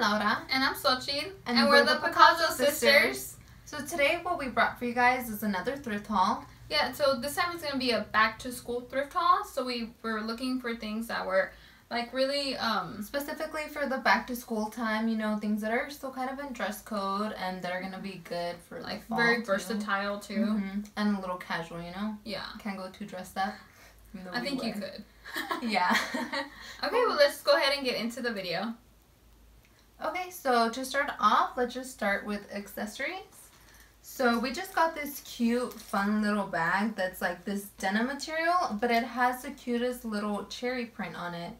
Laura. And I'm Sochi. And And, we're we're, the the Picazo Picazo sisters. sisters. So today what we brought for you guys is another thrift haul. Yeah, so this time it's going to be a back to school thrift haul. So we were looking for things that were like really um Specifically for the back to school time, you know, things that are still kind of in dress code and that are gonna be good for like fall, very too. versatile too. Mhm. And a little casual, you know? Yeah. Can't go too dressed up. I think you could. Yeah. okay, well let's go ahead and get into the video. Okay, so to start off, let's just start with accessories. So we just got this cute, fun little bag that's like this denim material, but it has the cutest little cherry print on it.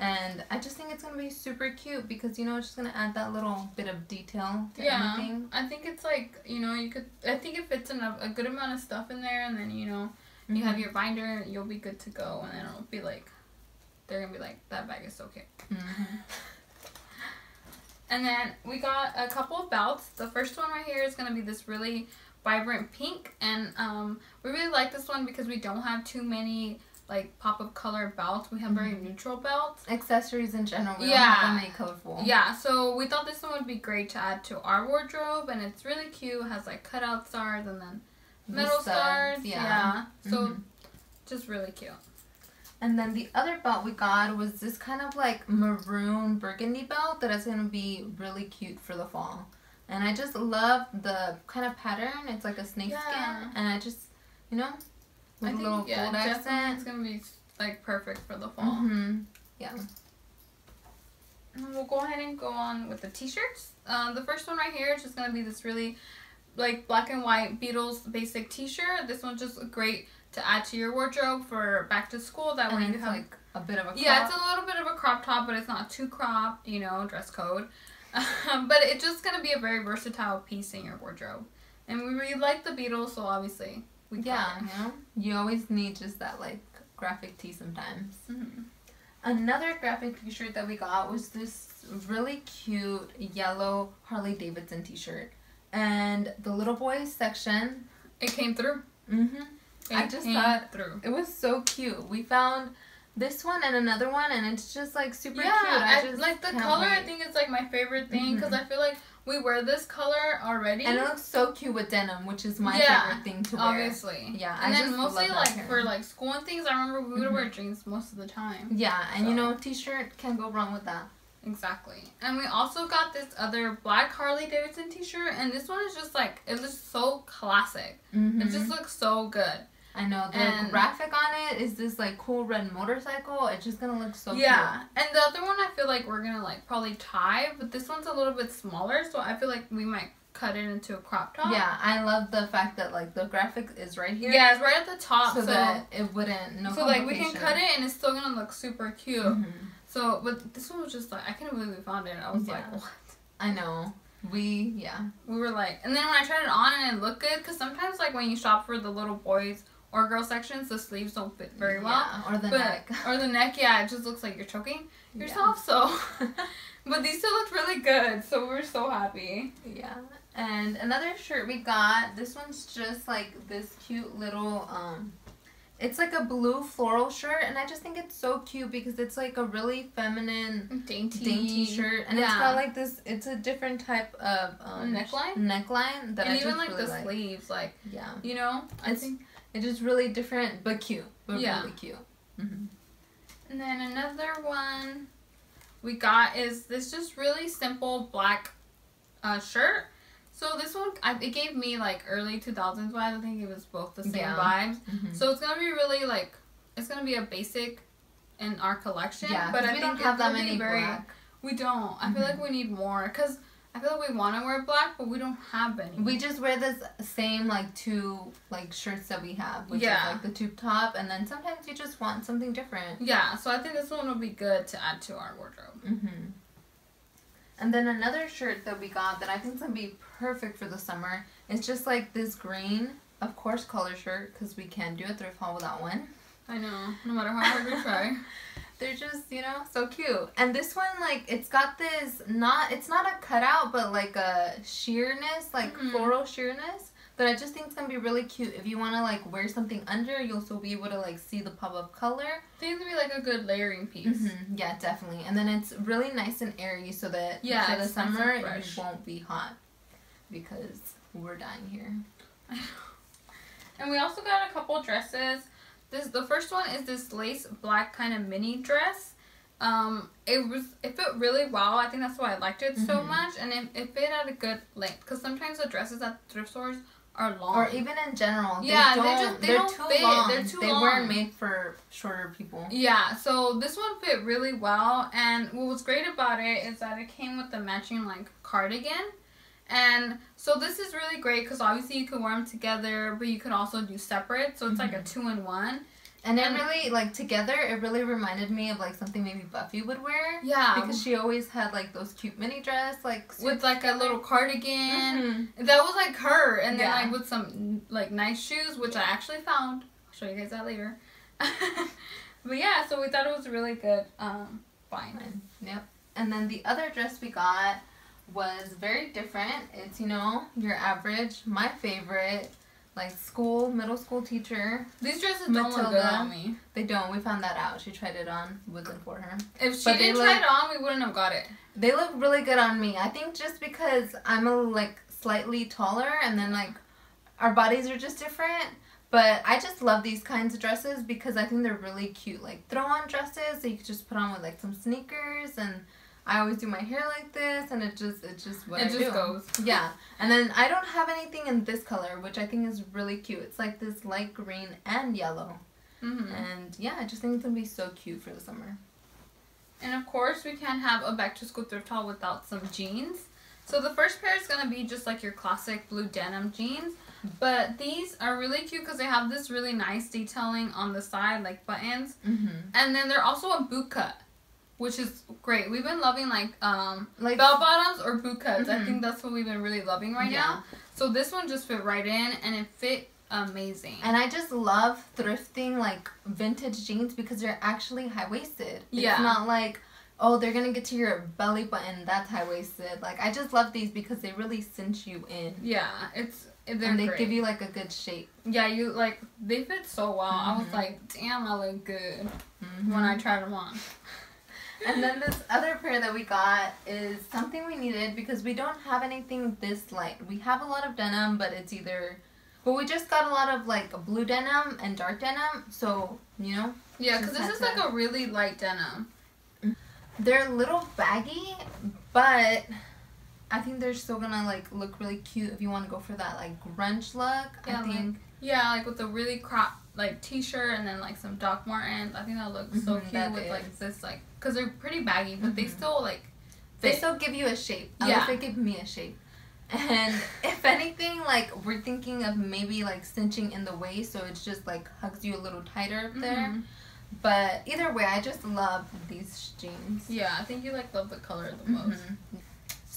And I just think it's gonna be super cute because you know it's just gonna add that little bit of detail to Yeah. anything. I think it's like, you know, you could I think it fits enough a good amount of stuff in there and then, you know, you have your binder, you'll be good to go and then it'll be like they're gonna be like, That bag is so cute. Mhm. And then we got a couple of belts. The first one right here is going to be this really vibrant pink. And um, we really like this one because we don't have too many like pop-up color belts. We have very Mhm. neutral belts. Accessories in general, we don't Yeah. have colorful. Yeah, so we thought this one would be great to add to our wardrobe. And it's really cute. It has like cutout stars and then metal stars. yeah. So Mhm. just really cute. And then the other belt we got was this kind of like maroon burgundy belt that is going to be really cute for the fall. And I just love the kind of pattern. It's like a snake Yeah. skin. And I just, you know, with I a think, little yeah, gold accent. It's going to be like perfect for the fall. hmm Yeah. And We'll go ahead and go on with the t-shirts. Uh, the first one right here is just going to be this really like black and white Beatles basic t-shirt. This one's just a great to add to your wardrobe for back to school. That And way you have like a bit of a yeah, crop. it's a little bit of a crop top, but it's not too cropped. You know, dress code. but it's just going to be a very versatile piece in your wardrobe. And we really like the Beatles, so obviously we yeah, you know, you always need just that like graphic tee sometimes. Mhm. Another graphic t-shirt that we got was this really cute yellow Harley Davidson t-shirt. And the little boys section, It came through. mm-hmm, It I just thought through. it was so cute. We found this one and another one, and it's just like super yeah, cute. I, I just like the color. I think it's like my favorite thing because Mhm. I feel like we wear this color already. and it looks so cute with denim, which is my Yeah, favorite thing to wear. obviously. Yeah, and I then just mostly like hair. for like school and things. I remember we would Mhm. wear jeans most of the time. Yeah, and you know, t-shirt can't go wrong with that. Exactly. And we also got this other black Harley Davidson T-shirt, and this one is just like it looks so classic. Mm-hmm. It just looks so good. I know the and- graphic on it is this like cool red motorcycle. It's just gonna look so yeah. And the other one I feel like we're gonna like probably tie, but this one's a little bit smaller, so I feel like we might cut it into a crop top. Yeah, I love the fact that like the graphic is right here. Yeah, it's right at the top, so, so, that it wouldn't no. so like we can cut it and it's still gonna look super cute. Mhm. So, but this one was just like I couldn't believe we found it. I was like, what? I know. We yeah. We were like, and then when I tried it on and it looked good, because sometimes like when you shop for the little boys or girl sections, the sleeves don't fit very well. Yeah, or the but, neck. Or the neck, yeah, it just looks like you're choking Yeah. yourself. So, but these two looked really good, so we're so happy. Yeah. And another shirt we got, this one's just like this cute little um it's like a blue floral shirt and I just think it's so cute because it's like a really feminine Dainty, dainty shirt and it's yeah. got like this it's a different type of um Neckline? neckline that and I even like really the like. sleeves, like Yeah. you know, I It's- think. It's just really different but cute. But Yeah. really cute. hmm And then another one we got is this just really simple black uh, shirt. So this one, I, it gave me like early 2000s vibes. I think it was both the same Yeah. vibes. hmm So it's gonna be really like, it's gonna be a basic in our collection. yeah, but I we think don't have that many very. black. We don't. I feel Mhm. like we need more because I feel like we want to wear black, but we don't have any. We just wear this same like two like shirts that we have, which Yeah. is like the tube top, and then sometimes you just want something different. yeah, so I think this one will be good to add to our wardrobe. hmm And then another shirt that we got that I think is gonna be perfect for the summer is just like this green, of course, color shirt because we can't do a thrift haul without one. I know, no matter how hard we try. They're just you know so cute. And this one like it's got this not it's not a cutout but like a sheerness like Mhm. floral sheerness. But I just think it's gonna be really cute if you wanna like wear something under. You'll still be able to like see the pop of color. I think it'd be like a good layering piece. Mm-hmm. Yeah, definitely. And then it's really nice and airy, so that Yeah, for the nice summer fresh. you won't be hot because we're dying here. And we also got a couple dresses. This the first one is this lace black kind of mini dress. Um, it was it fit really well. I think that's why I liked it so Mhm. much, and it, it fit at a good length. Because sometimes the dresses at thrift stores are long. Or even in general, Yeah, they they don't, just- they they're don't too fit. long. They're too they long. weren't made for shorter people. Yeah, so this one fit really well, and what was great about it is that it came with the matching like cardigan, and so this is really great because obviously you can wear them together, but you can also do separate, so it's like a Mhm. two in one. And it And- really like together, it really reminded me of like something maybe Buffy would wear. Yeah, Because she always had like those cute mini dress, like with like a little cardigan. Mhm. That was like her, and then Yeah. like with some like nice shoes, which I actually found. I'll show you guys that later. but yeah, so we thought it was a really good um find. Fine. Yep. And then the other dress we got was very different. It's you know your average, my favorite, like school middle school teacher. These dresses don't look good on me. They don't. We found that out. She tried it on. Wasn't for her. If she But didn't try look- it on, we wouldn't have got it. They look really good on me. I think just because I'm a like slightly taller and then like our bodies are just different. But I just love these kinds of dresses because I think they're really cute. Like throw on dresses that you could just put on with like some sneakers and I always do my hair like this and it just it's just what it I just do. goes. Yeah. And then I don't have anything in this color, which I think is really cute. It's like this light green and yellow. hmm And yeah, I just think it's gonna be so cute for the summer. And of course, we can't have a back to school thrift haul without some jeans. So the first pair is gonna be just like your classic blue denim jeans, but these are really cute because they have this really nice detailing on the side, like buttons, Mm-hmm. and then they're also a boot cut, which is great. We've been loving like um Like bell bottoms or boot cuts. I Mhm. think that's what we've been really loving right Yeah. now. So this one just fit right in, and it fit amazing. And I just love thrifting like vintage jeans because they're actually high waisted. Yeah. It's not like, oh, they're gonna get to your belly button, that's high waisted. Like I just love these because they really cinch you in. yeah, it's they're and they great. give you like a good shape. yeah, you like they fit so well. I was Mhm. like, damn, I look good Mhm. when I tried them on. And then this other pair that we got is something we needed because we don't have anything this light. We have a lot of denim, but it's either but we just got a lot of like blue denim and dark denim, so you know, Yeah, because this is to- like a really light denim. they're a little baggy, but I think they're still gonna like look really cute if you want to go for that like grunge look. Yeah, I think Yeah, like with a really crop like t-shirt and then like some Doc Martens. I think that looks so Mhm, cute with like this like because they're pretty baggy, but they Mhm. still like they fit. still give you a shape. At Yeah. they give me a shape. And if anything, like we're thinking of maybe like cinching in the waist, so it's just like hugs you a little tighter up there. Mhm. But either way, I just love these jeans. Yeah, I think you like love the color the most. Mhm.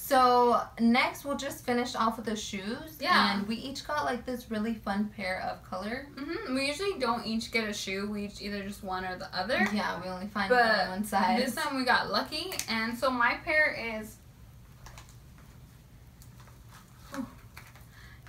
So next, we'll just finish off with the shoes. Yeah. And we each got like this really fun pair of color. hmm We usually don't each get a shoe. We each either just one or the other. Yeah, we only find But one on one side. This time we got lucky, and so my pair is.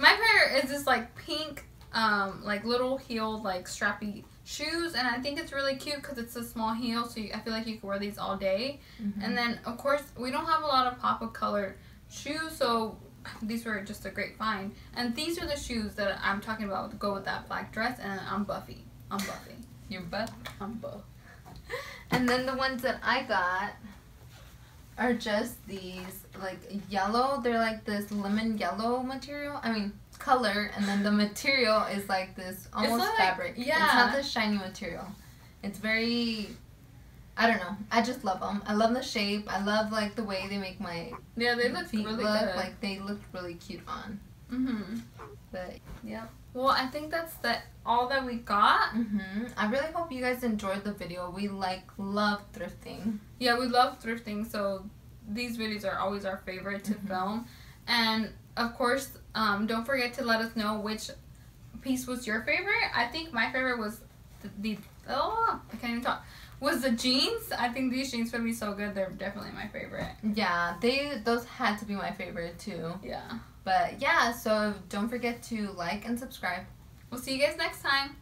My pair is this like pink, um, like little heeled, like strappy shoes, and I think it's really cute because it's a small heel, so you, I feel like you can wear these all day. Mhm. And then of course we don't have a lot of pop of color shoes, so these were just a great find. And these are the shoes that I'm talking about to go with that black dress, and I'm Buffy. I'm Buffy. your butt. I'm Buff. And then the ones that I got are just these like yellow. They're like this lemon yellow material. I mean color, and then the material is like this almost like- fabric. Yeah, it's not the shiny material. It's very. I don't know. I just love them. I love the shape. I love like the way they make my Yeah, they look feet really look. good. Like they look really cute on. Mm-hmm. But yeah. Well, I think that's the all that we got. hmm I really hope you guys enjoyed the video. We like love thrifting. Yeah, we love thrifting, so these videos are always our favorite to Mhm. film. And of course, um, don't forget to let us know which piece was your favorite. I think my favorite was the, the oh, I can't even talk. Was the jeans? I think these jeans would be so good. They're definitely my favorite. Yeah, they those had to be my favorite too. Yeah. But yeah, so don't forget to like and subscribe. We'll see you guys next time.